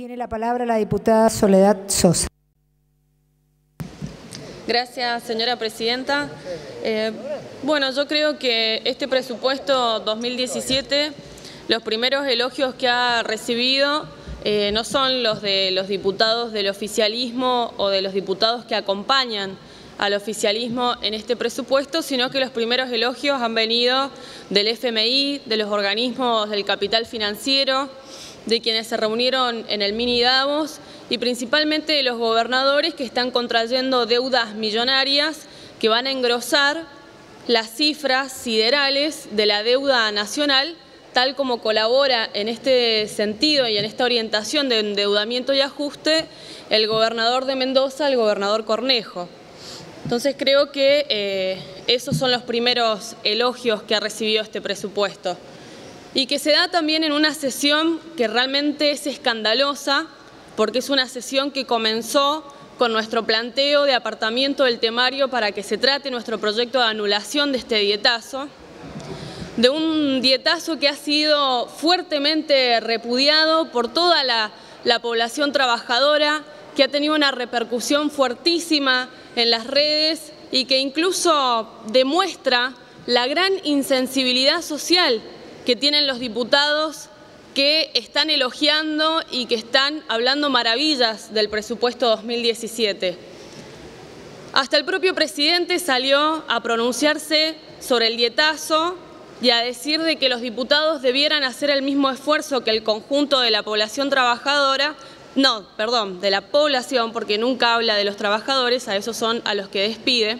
Tiene la palabra la diputada Soledad Sosa. Gracias, señora presidenta. Eh, bueno, yo creo que este presupuesto 2017, los primeros elogios que ha recibido eh, no son los de los diputados del oficialismo o de los diputados que acompañan al oficialismo en este presupuesto, sino que los primeros elogios han venido del FMI, de los organismos del capital financiero, de quienes se reunieron en el mini Davos y principalmente de los gobernadores que están contrayendo deudas millonarias que van a engrosar las cifras siderales de la deuda nacional, tal como colabora en este sentido y en esta orientación de endeudamiento y ajuste el gobernador de Mendoza, el gobernador Cornejo. Entonces creo que eh, esos son los primeros elogios que ha recibido este presupuesto y que se da también en una sesión que realmente es escandalosa, porque es una sesión que comenzó con nuestro planteo de apartamiento del temario para que se trate nuestro proyecto de anulación de este dietazo, de un dietazo que ha sido fuertemente repudiado por toda la, la población trabajadora, que ha tenido una repercusión fuertísima en las redes y que incluso demuestra la gran insensibilidad social que tienen los diputados que están elogiando y que están hablando maravillas del presupuesto 2017. Hasta el propio presidente salió a pronunciarse sobre el dietazo y a decir de que los diputados debieran hacer el mismo esfuerzo que el conjunto de la población trabajadora, no, perdón, de la población, porque nunca habla de los trabajadores, a esos son a los que despide,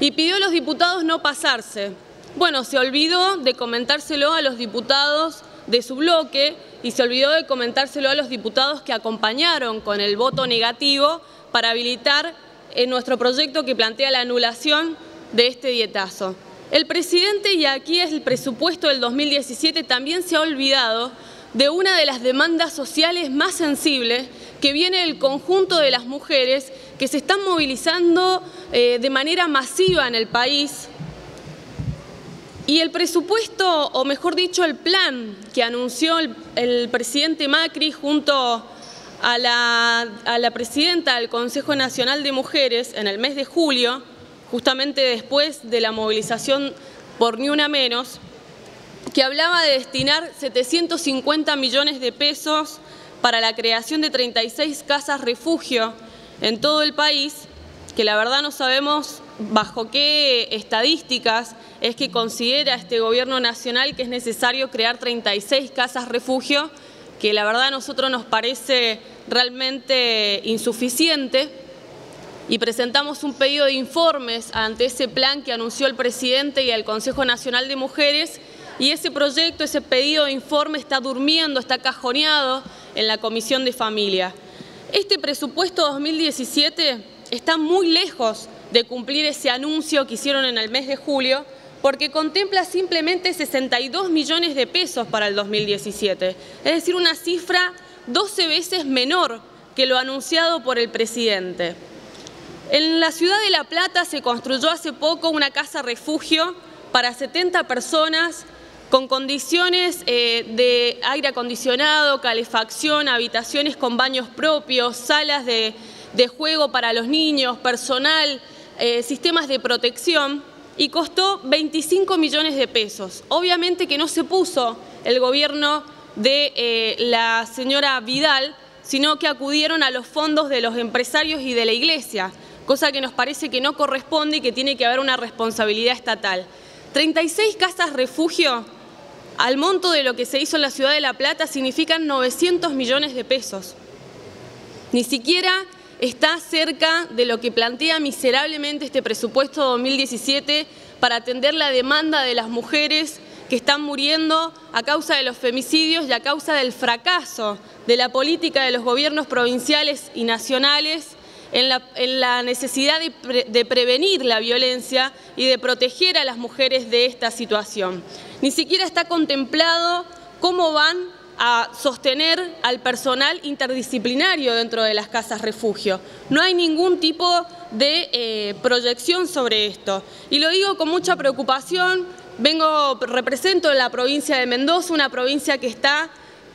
y pidió a los diputados no pasarse, bueno, se olvidó de comentárselo a los diputados de su bloque y se olvidó de comentárselo a los diputados que acompañaron con el voto negativo para habilitar en nuestro proyecto que plantea la anulación de este dietazo. El presidente, y aquí es el presupuesto del 2017, también se ha olvidado de una de las demandas sociales más sensibles que viene del conjunto de las mujeres que se están movilizando eh, de manera masiva en el país y el presupuesto, o mejor dicho, el plan que anunció el, presidente Macri junto a la, a la presidenta del Consejo Nacional de Mujeres en el mes de julio, justamente después de la movilización por Ni Una Menos, que hablaba de destinar 750 millones de pesos para la creación de 36 casas refugio en todo el país, que la verdad no sabemos bajo qué estadísticas es que considera este gobierno nacional que es necesario crear 36 casas refugio, que la verdad a nosotros nos parece realmente insuficiente, y presentamos un pedido de informes ante ese plan que anunció el presidente y el Consejo Nacional de Mujeres, y ese proyecto, ese pedido de informe está durmiendo, está cajoneado en la Comisión de Familia. Este presupuesto 2017 está muy lejos de cumplir ese anuncio que hicieron en el mes de julio, porque contempla simplemente 62 millones de pesos para el 2017, es decir, una cifra 12 veces menor que lo anunciado por el presidente. En la ciudad de La Plata se construyó hace poco una casa refugio para 70 personas con condiciones eh, de aire acondicionado, calefacción, habitaciones con baños propios, salas de, de juego para los niños, personal eh, sistemas de protección y costó 25 millones de pesos. Obviamente que no se puso el gobierno de eh, la señora Vidal, sino que acudieron a los fondos de los empresarios y de la iglesia, cosa que nos parece que no corresponde y que tiene que haber una responsabilidad estatal. 36 casas refugio al monto de lo que se hizo en la ciudad de La Plata significan 900 millones de pesos. Ni siquiera está cerca de lo que plantea miserablemente este presupuesto 2017 para atender la demanda de las mujeres que están muriendo a causa de los femicidios y a causa del fracaso de la política de los gobiernos provinciales y nacionales en la, necesidad de prevenir la violencia y de proteger a las mujeres de esta situación. Ni siquiera está contemplado cómo van a sostener al personal interdisciplinario dentro de las casas refugio. No hay ningún tipo de eh, proyección sobre esto. Y lo digo con mucha preocupación, vengo, represento la provincia de Mendoza, una provincia que está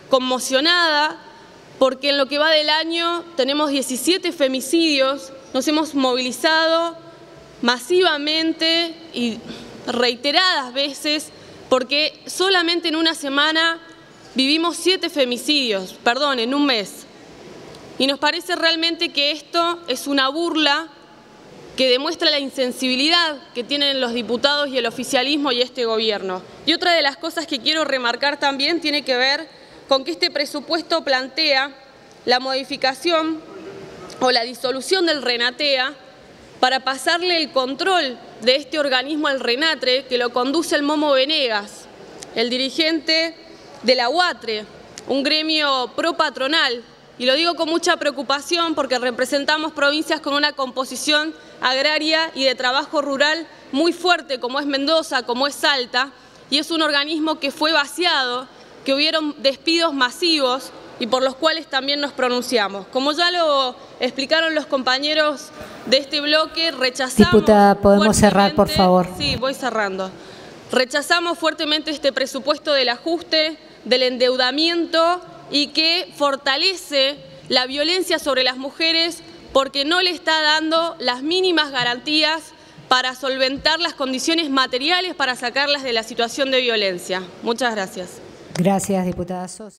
conmocionada porque en lo que va del año tenemos 17 femicidios, nos hemos movilizado masivamente y reiteradas veces porque solamente en una semana vivimos siete femicidios, perdón, en un mes. Y nos parece realmente que esto es una burla que demuestra la insensibilidad que tienen los diputados y el oficialismo y este gobierno. Y otra de las cosas que quiero remarcar también tiene que ver con que este presupuesto plantea la modificación o la disolución del RENATEA para pasarle el control de este organismo al RENATRE, que lo conduce el Momo Venegas, el dirigente de la UATRE, un gremio pro-patronal. Y lo digo con mucha preocupación porque representamos provincias con una composición agraria y de trabajo rural muy fuerte, como es Mendoza, como es Salta, y es un organismo que fue vaciado, que hubieron despidos masivos y por los cuales también nos pronunciamos. Como ya lo explicaron los compañeros de este bloque, rechazamos... Diputada, ¿podemos cerrar, por favor? Sí, voy cerrando. Rechazamos fuertemente este presupuesto del ajuste, del endeudamiento y que fortalece la violencia sobre las mujeres porque no le está dando las mínimas garantías para solventar las condiciones materiales para sacarlas de la situación de violencia. Muchas gracias. Gracias, diputada Sosa.